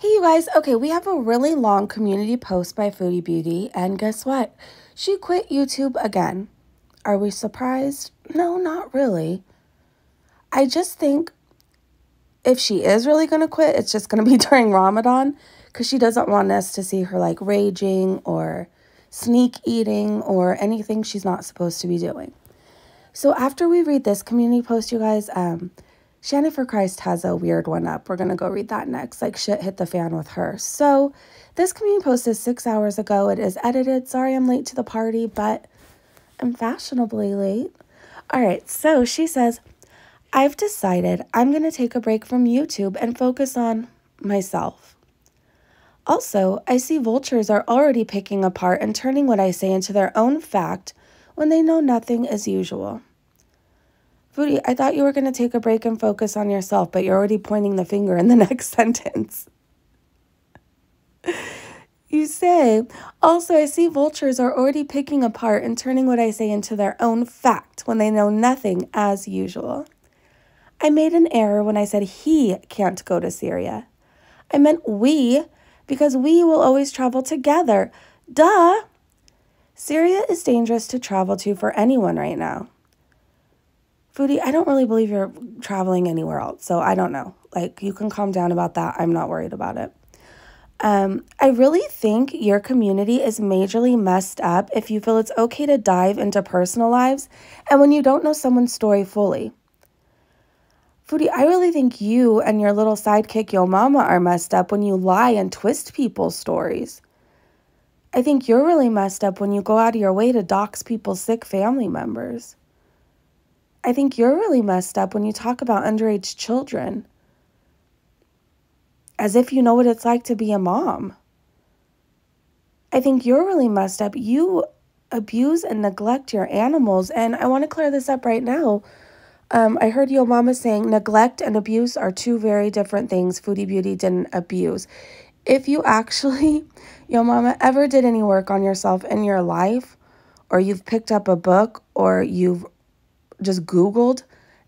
Hey, you guys. Okay, we have a really long community post by Foodie Beauty, and guess what? She quit YouTube again. Are we surprised? No, not really. I just think if she is really going to quit, it's just going to be during Ramadan because she doesn't want us to see her like raging or sneak eating or anything she's not supposed to be doing. So after we read this community post, you guys, um, Shanny for Christ has a weird one up. We're going to go read that next. Like shit hit the fan with her. So this community post is six hours ago. It is edited. Sorry I'm late to the party, but I'm fashionably late. All right. So she says, I've decided I'm going to take a break from YouTube and focus on myself. Also, I see vultures are already picking apart and turning what I say into their own fact when they know nothing is usual. I thought you were going to take a break and focus on yourself, but you're already pointing the finger in the next sentence. you say, also, I see vultures are already picking apart and turning what I say into their own fact when they know nothing as usual. I made an error when I said he can't go to Syria. I meant we, because we will always travel together. Duh! Syria is dangerous to travel to for anyone right now. Foodie, I don't really believe you're traveling anywhere else, so I don't know. Like, you can calm down about that. I'm not worried about it. Um, I really think your community is majorly messed up if you feel it's okay to dive into personal lives and when you don't know someone's story fully. Foodie, I really think you and your little sidekick, Yo Mama, are messed up when you lie and twist people's stories. I think you're really messed up when you go out of your way to dox people's sick family members. I think you're really messed up when you talk about underage children as if you know what it's like to be a mom. I think you're really messed up. You abuse and neglect your animals. And I want to clear this up right now. Um, I heard your mama saying neglect and abuse are two very different things. Foodie Beauty didn't abuse. If you actually, your mama, ever did any work on yourself in your life, or you've picked up a book, or you've just Googled,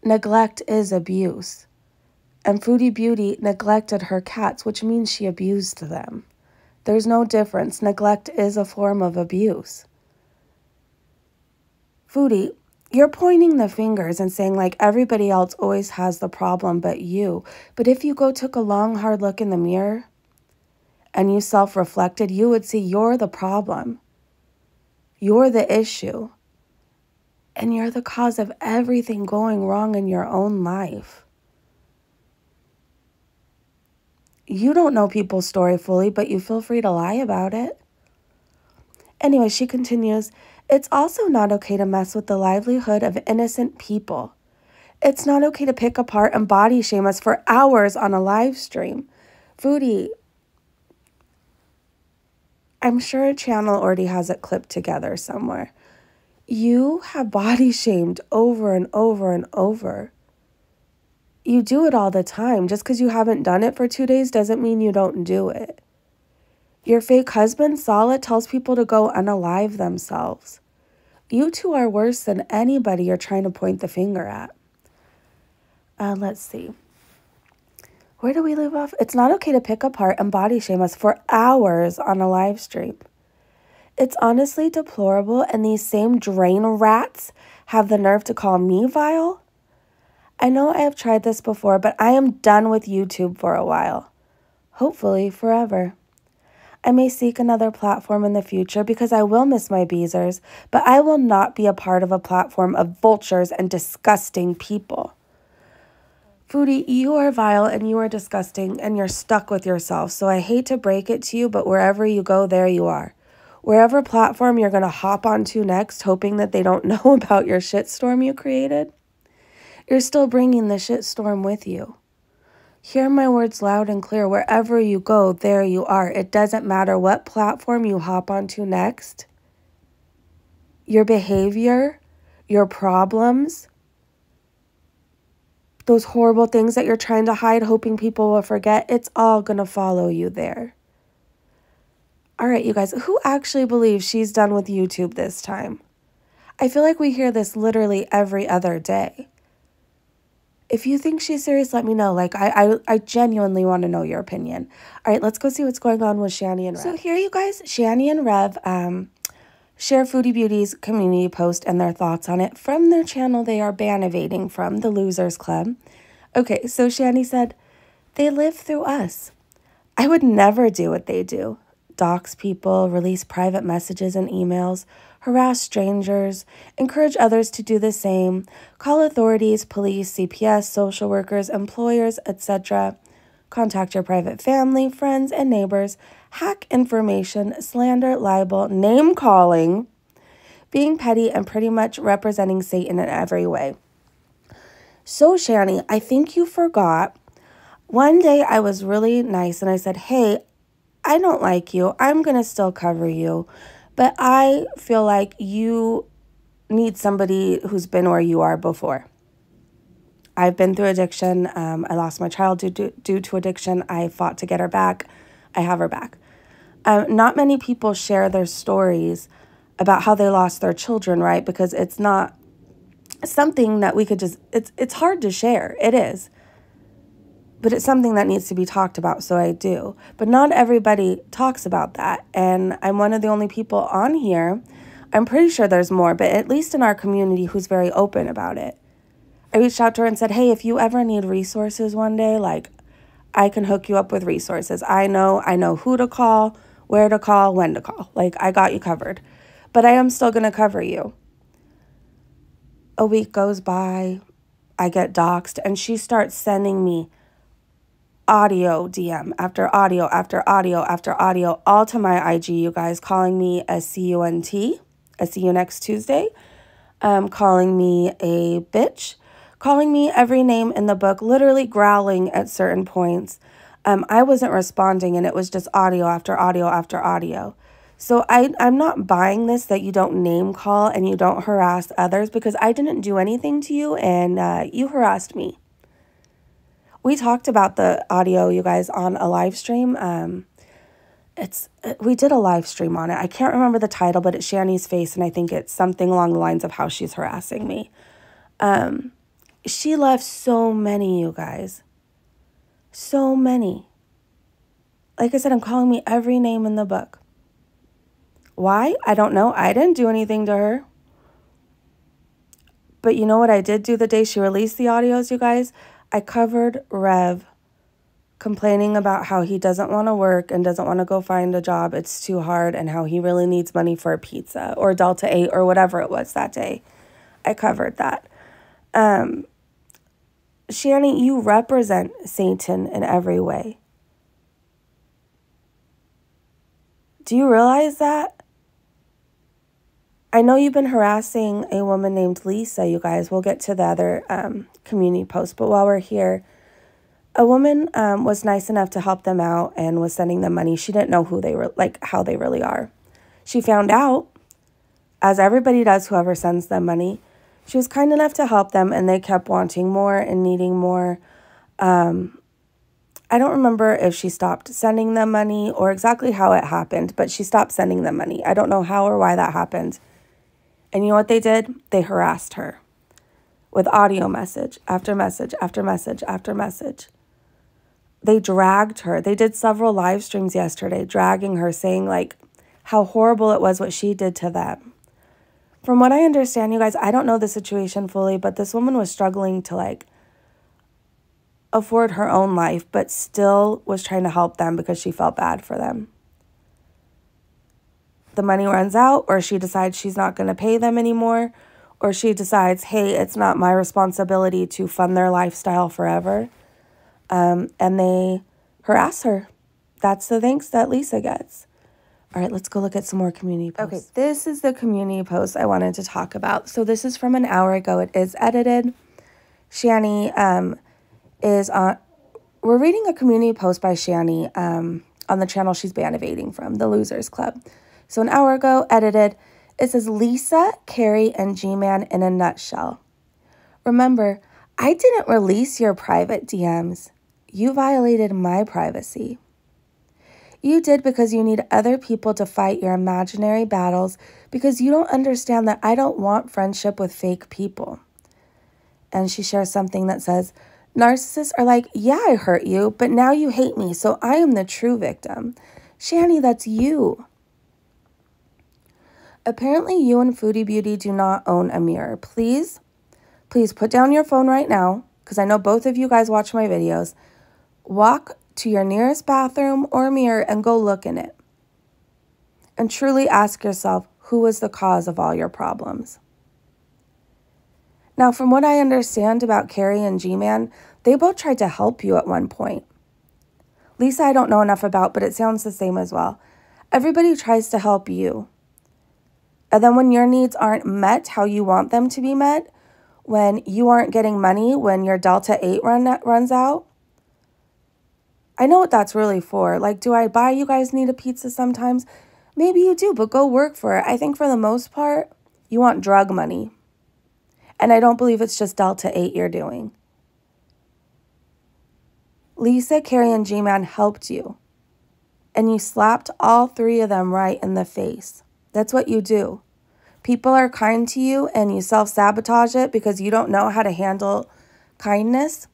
neglect is abuse. And Foodie Beauty neglected her cats, which means she abused them. There's no difference. Neglect is a form of abuse. Foodie, you're pointing the fingers and saying like everybody else always has the problem but you. But if you go took a long hard look in the mirror and you self-reflected, you would see you're the problem. You're the issue. And you're the cause of everything going wrong in your own life. You don't know people's story fully, but you feel free to lie about it. Anyway, she continues, it's also not okay to mess with the livelihood of innocent people. It's not okay to pick apart and body shame us for hours on a live stream. Foodie, I'm sure a channel already has it clipped together somewhere. You have body shamed over and over and over. You do it all the time. Just because you haven't done it for two days doesn't mean you don't do it. Your fake husband, Salah, tells people to go unalive themselves. You two are worse than anybody you're trying to point the finger at. Uh, let's see. Where do we leave off? It's not okay to pick apart and body shame us for hours on a live stream. It's honestly deplorable, and these same drain rats have the nerve to call me vile. I know I have tried this before, but I am done with YouTube for a while. Hopefully, forever. I may seek another platform in the future because I will miss my Beezers, but I will not be a part of a platform of vultures and disgusting people. Foodie, you are vile and you are disgusting and you're stuck with yourself. So I hate to break it to you, but wherever you go, there you are. Wherever platform you're going to hop onto next, hoping that they don't know about your shitstorm you created, you're still bringing the shitstorm with you. Hear my words loud and clear. Wherever you go, there you are. It doesn't matter what platform you hop onto next. Your behavior, your problems, those horrible things that you're trying to hide, hoping people will forget, it's all going to follow you there. All right, you guys, who actually believes she's done with YouTube this time? I feel like we hear this literally every other day. If you think she's serious, let me know. Like, I, I, I genuinely want to know your opinion. All right, let's go see what's going on with Shanny and Rev. So here, you guys, Shanny and Rev um, share Foodie Beauty's community post and their thoughts on it from their channel they are bannovating from, the Losers Club. Okay, so Shanny said, they live through us. I would never do what they do dox people, release private messages and emails, harass strangers, encourage others to do the same, call authorities, police, CPS, social workers, employers, etc., contact your private family, friends, and neighbors, hack information, slander, libel, name calling, being petty, and pretty much representing Satan in every way. So, Shanny, I think you forgot. One day I was really nice and I said, Hey, I don't like you. I'm going to still cover you. But I feel like you need somebody who's been where you are before. I've been through addiction. Um, I lost my child due to, due to addiction. I fought to get her back. I have her back. Um, not many people share their stories about how they lost their children, right? Because it's not something that we could just, it's, it's hard to share. It is but it's something that needs to be talked about, so I do. But not everybody talks about that, and I'm one of the only people on here. I'm pretty sure there's more, but at least in our community who's very open about it. I reached out to her and said, Hey, if you ever need resources one day, like I can hook you up with resources. I know I know who to call, where to call, when to call. Like I got you covered. But I am still gonna cover you. A week goes by, I get doxxed, and she starts sending me audio DM after audio after audio after audio, all to my IG, you guys, calling me a CUNT, a see you next Tuesday, um, calling me a bitch, calling me every name in the book, literally growling at certain points. Um, I wasn't responding and it was just audio after audio after audio. So I, I'm not buying this that you don't name call and you don't harass others because I didn't do anything to you and uh, you harassed me we talked about the audio, you guys, on a live stream. Um, it's we did a live stream on it. I can't remember the title, but it's Shanny's face, and I think it's something along the lines of how she's harassing me. Um, she left so many, you guys. So many. Like I said, I'm calling me every name in the book. Why? I don't know. I didn't do anything to her. But you know what I did do the day she released the audios, you guys? I covered Rev complaining about how he doesn't want to work and doesn't want to go find a job. It's too hard and how he really needs money for a pizza or Delta 8 or whatever it was that day. I covered that. Um, Shanny, you represent Satan in every way. Do you realize that? I know you've been harassing a woman named Lisa, you guys. We'll get to the other um, community post. But while we're here, a woman um, was nice enough to help them out and was sending them money. She didn't know who they were, like how they really are. She found out, as everybody does, whoever sends them money. She was kind enough to help them, and they kept wanting more and needing more. Um, I don't remember if she stopped sending them money or exactly how it happened, but she stopped sending them money. I don't know how or why that happened. And you know what they did? They harassed her with audio message after message after message after message. They dragged her. They did several live streams yesterday, dragging her, saying like how horrible it was what she did to them. From what I understand, you guys, I don't know the situation fully, but this woman was struggling to like afford her own life, but still was trying to help them because she felt bad for them the money runs out or she decides she's not going to pay them anymore or she decides, hey, it's not my responsibility to fund their lifestyle forever. Um, and they harass her. That's the thanks that Lisa gets. All right, let's go look at some more community posts. Okay, this is the community post I wanted to talk about. So this is from an hour ago. It is edited. Shanny um, is on. We're reading a community post by Shanny um, on the channel she's bannovating from, the Losers Club. So an hour ago, edited, it says Lisa, Carrie, and G Man in a nutshell. Remember, I didn't release your private DMs. You violated my privacy. You did because you need other people to fight your imaginary battles because you don't understand that I don't want friendship with fake people. and she shares something that says, Narcissists are like, yeah, I hurt you, but now you hate me, so I am the true victim. Shanny, that's you. Apparently, you and Foodie Beauty do not own a mirror. Please, please put down your phone right now, because I know both of you guys watch my videos. Walk to your nearest bathroom or mirror and go look in it. And truly ask yourself who is the cause of all your problems. Now, from what I understand about Carrie and G Man, they both tried to help you at one point. Lisa, I don't know enough about, but it sounds the same as well. Everybody tries to help you. And then when your needs aren't met how you want them to be met, when you aren't getting money, when your Delta 8 run runs out, I know what that's really for. Like, do I buy you guys need a pizza sometimes? Maybe you do, but go work for it. I think for the most part, you want drug money. And I don't believe it's just Delta 8 you're doing. Lisa, Carrie, and G Man helped you. And you slapped all three of them right in the face. That's what you do. People are kind to you and you self sabotage it because you don't know how to handle kindness.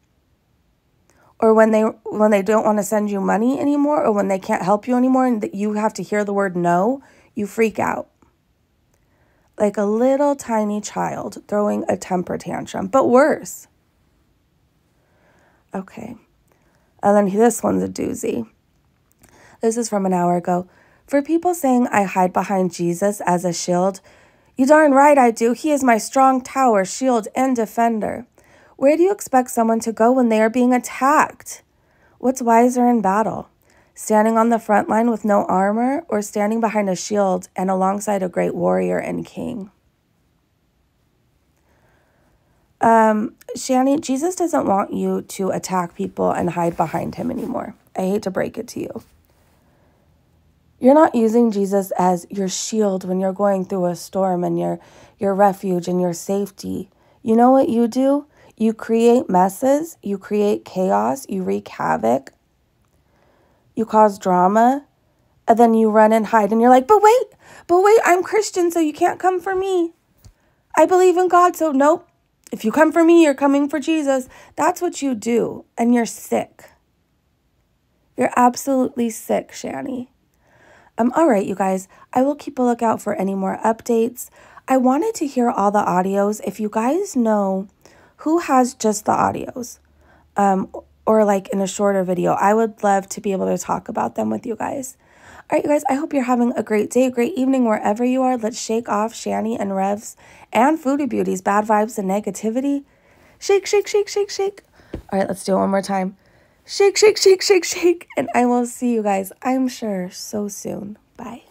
Or when they when they don't want to send you money anymore or when they can't help you anymore and that you have to hear the word no, you freak out like a little tiny child throwing a temper tantrum, but worse. Okay. And then this one's a doozy. This is from an hour ago. For people saying I hide behind Jesus as a shield, you darn right I do. He is my strong tower, shield, and defender. Where do you expect someone to go when they are being attacked? What's wiser in battle? standing on the front line with no armor, or standing behind a shield and alongside a great warrior and king. Um, Shanny, Jesus doesn't want you to attack people and hide behind him anymore. I hate to break it to you. You're not using Jesus as your shield when you're going through a storm and your your refuge and your safety. You know what you do? You create messes, you create chaos, you wreak havoc, you cause drama, and then you run and hide and you're like, but wait, but wait, I'm Christian, so you can't come for me. I believe in God, so nope. If you come for me, you're coming for Jesus. That's what you do, and you're sick. You're absolutely sick, Shanny. Um, all right, you guys, I will keep a lookout for any more updates. I wanted to hear all the audios. If you guys know who has just the audios, um, or like in a shorter video. I would love to be able to talk about them with you guys. All right, you guys, I hope you're having a great day, a great evening wherever you are. Let's shake off Shanny and Revs and Foodie Beauty's bad vibes and negativity. Shake, shake, shake, shake, shake. All right, let's do it one more time. Shake, shake, shake, shake, shake. And I will see you guys, I'm sure, so soon. Bye.